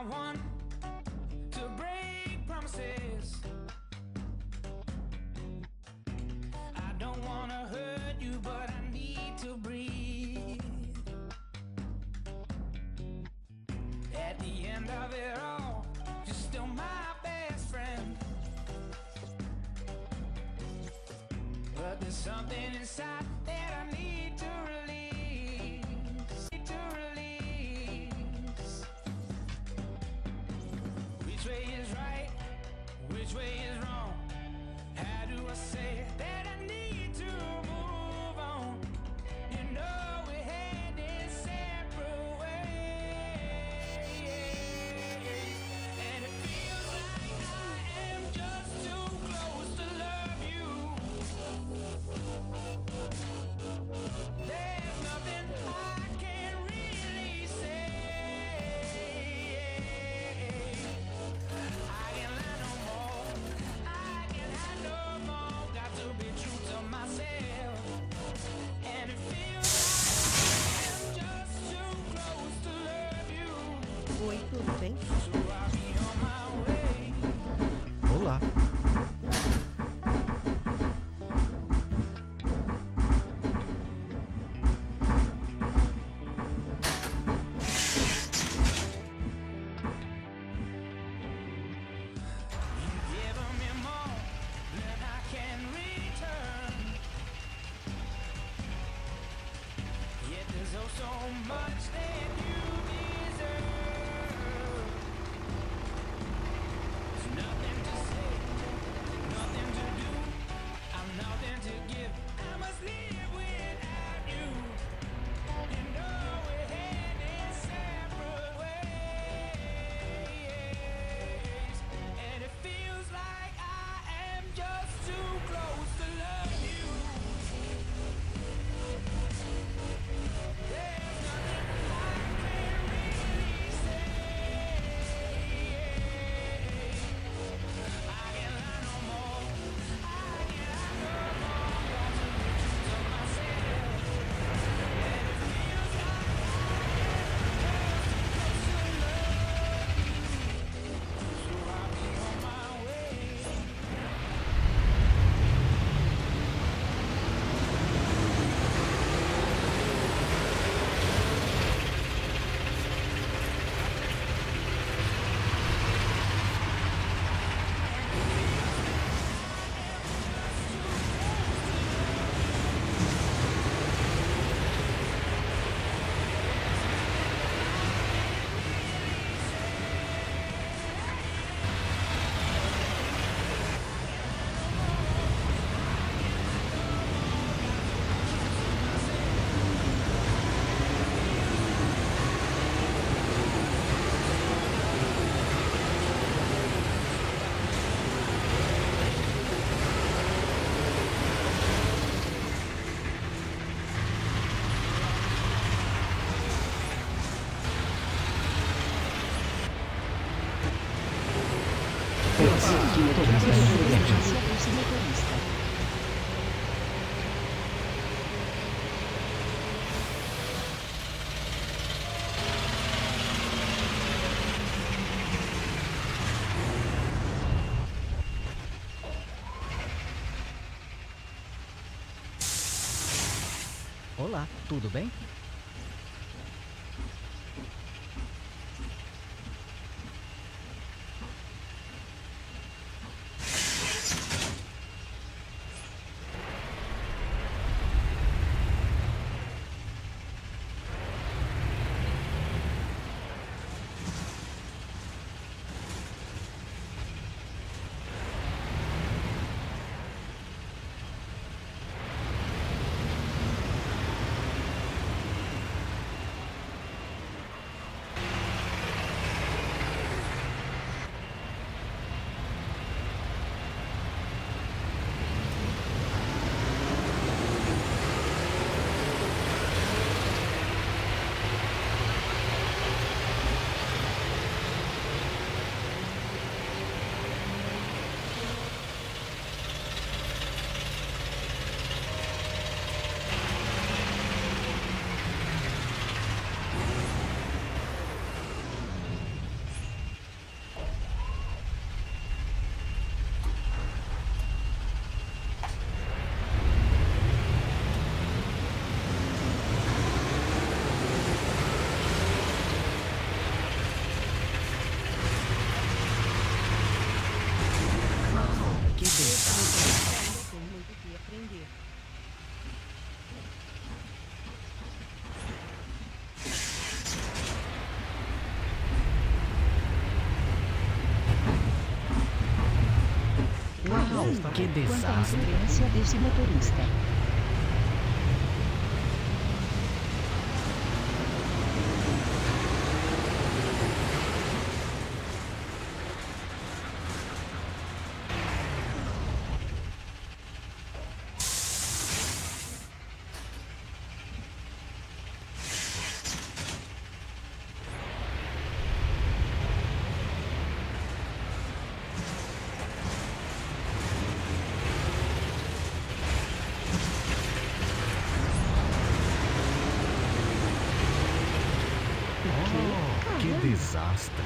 not one to break promises. I don't wanna hurt you, but I need to breathe. At the end of it all, you're still my best friend. But there's something inside that I need to release. Need to release. which way is wrong? How do I say that? Olá, tudo bem? Que desastre. Quanto experiência desse motorista. Que desastre.